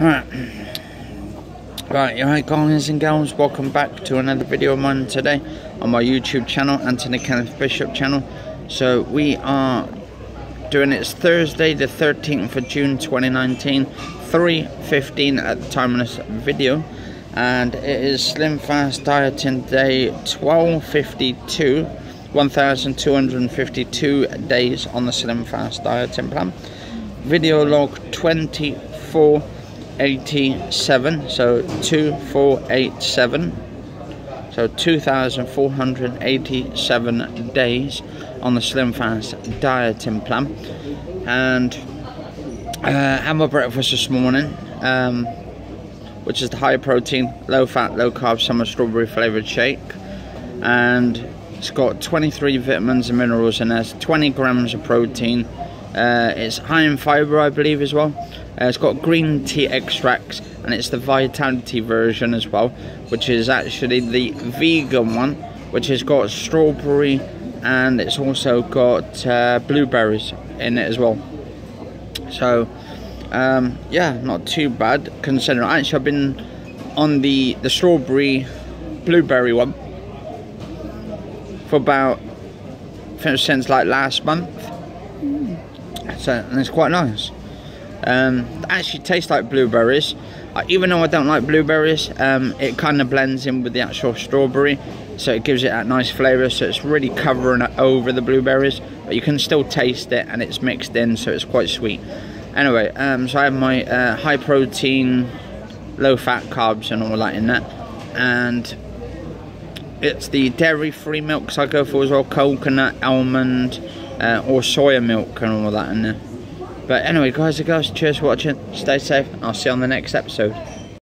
Right. Right, alright guys and girls, welcome back to another video of mine today on my YouTube channel, Anthony Kenneth Bishop channel. So we are doing it's Thursday the 13th of June 2019, 3.15 at the time of this video. And it is Slim Fast Dieting Day 1252, 1252 days on the Slim Fast Dieting Plan. Video log 24 87 so 2487 so 2487 days on the slim fast dieting plan. And uh, had my breakfast this morning um, which is the high protein low fat low carb summer strawberry flavored shake. And it's got 23 vitamins and minerals in there 20 grams of protein uh, it's high in fibre I believe as well uh, it's got green tea extracts and it's the vitality version as well, which is actually the vegan one, which has got strawberry and it's also got uh, blueberries in it as well. So, um, yeah, not too bad considering. Actually, I've been on the the strawberry blueberry one for about since like last month. So, and it's quite nice. Um, actually tastes like blueberries. Uh, even though I don't like blueberries, um, it kind of blends in with the actual strawberry. So it gives it that nice flavour. So it's really covering it over the blueberries. But you can still taste it and it's mixed in so it's quite sweet. Anyway, um, so I have my uh, high protein, low fat carbs and all that in that. And it's the dairy free milks I go for as well. Coconut, almond uh, or soya milk and all that in there. But anyway, guys and girls, cheers for watching. Stay safe. I'll see you on the next episode.